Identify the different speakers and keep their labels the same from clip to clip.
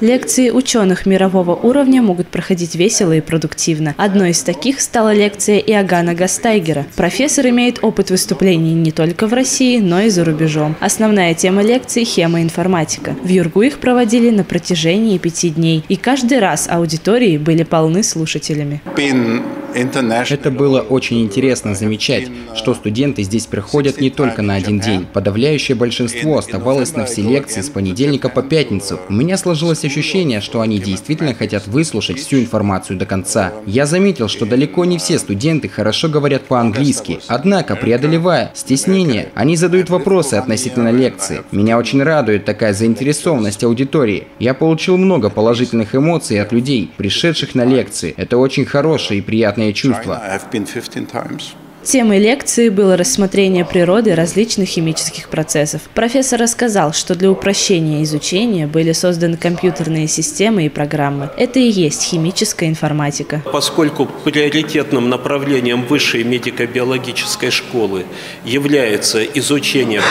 Speaker 1: Лекции ученых мирового уровня могут проходить весело и продуктивно. Одной из таких стала лекция Иоганна Гастайгера. Профессор имеет опыт выступлений не только в России, но и за рубежом. Основная тема лекции – хемоинформатика. В Юргу их проводили на протяжении пяти дней. И каждый раз аудитории были полны слушателями.
Speaker 2: Это было очень интересно замечать, что студенты здесь приходят не только на один день. Подавляющее большинство оставалось на все лекции с понедельника по пятницу. У меня сложилось ощущение, что они действительно хотят выслушать всю информацию до конца. Я заметил, что далеко не все студенты хорошо говорят по-английски. Однако, преодолевая стеснение, они задают вопросы относительно лекции. Меня очень радует такая заинтересованность аудитории. Я получил много положительных эмоций от людей, пришедших на лекции. Это очень хорошее и приятное приятные чувства.
Speaker 1: Темой лекции было рассмотрение природы различных химических процессов. Профессор рассказал, что для упрощения изучения были созданы компьютерные системы и программы. Это и есть химическая информатика.
Speaker 3: Поскольку приоритетным направлением высшей медико-биологической школы является изучение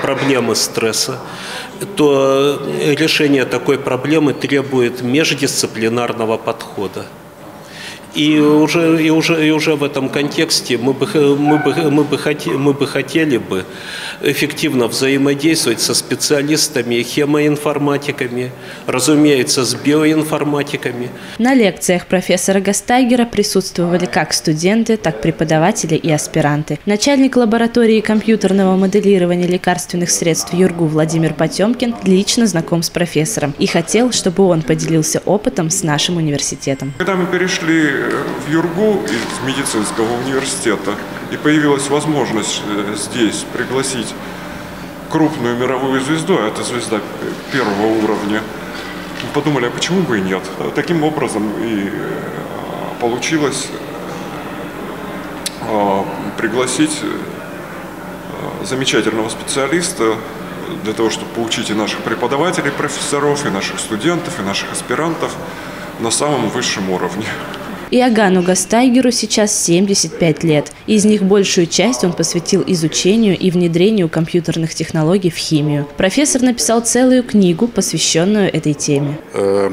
Speaker 3: проблемы стресса, то решение такой проблемы требует междисциплинарного подхода. И уже, и, уже, и уже в этом контексте мы бы, мы, бы, мы, бы хотели, мы бы хотели бы эффективно взаимодействовать со специалистами, хемоинформатиками, разумеется, с биоинформатиками.
Speaker 1: На лекциях профессора Гастайгера присутствовали как студенты, так преподаватели и аспиранты. Начальник лаборатории компьютерного моделирования лекарственных средств ЮРГУ Владимир Потемкин лично знаком с профессором и хотел, чтобы он поделился опытом с нашим университетом.
Speaker 4: Когда мы перешли в Юргу из медицинского университета, и появилась возможность э, здесь пригласить крупную мировую звезду, а это звезда первого уровня, мы подумали, а почему бы и нет. Таким образом и э, получилось э, пригласить замечательного специалиста для того, чтобы поучить и наших преподавателей, профессоров, и наших студентов, и наших аспирантов на самом высшем уровне.
Speaker 1: Иоганну Гастайгеру сейчас 75 лет. Из них большую часть он посвятил изучению и внедрению компьютерных технологий в химию. Профессор написал целую книгу, посвященную этой теме. Uh,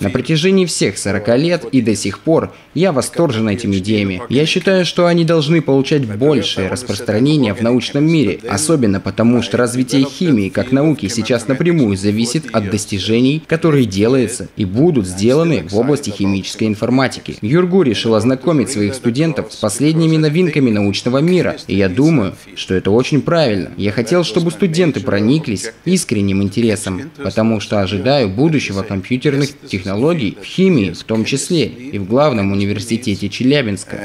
Speaker 2: на протяжении всех 40 лет и до сих пор я восторжен этими идеями. Я считаю, что они должны получать большее распространение в научном мире, особенно потому, что развитие химии как науки сейчас напрямую зависит от достижений, которые делаются и будут сделаны в области химической информатики. Юргу решил ознакомить своих студентов с последними новинками научного мира, и я думаю, что это очень правильно. Я хотел, чтобы студенты прониклись искренним интересом, потому что ожидаю будущего будущего компьютерных технологий в химии в том числе и в главном университете Челябинска.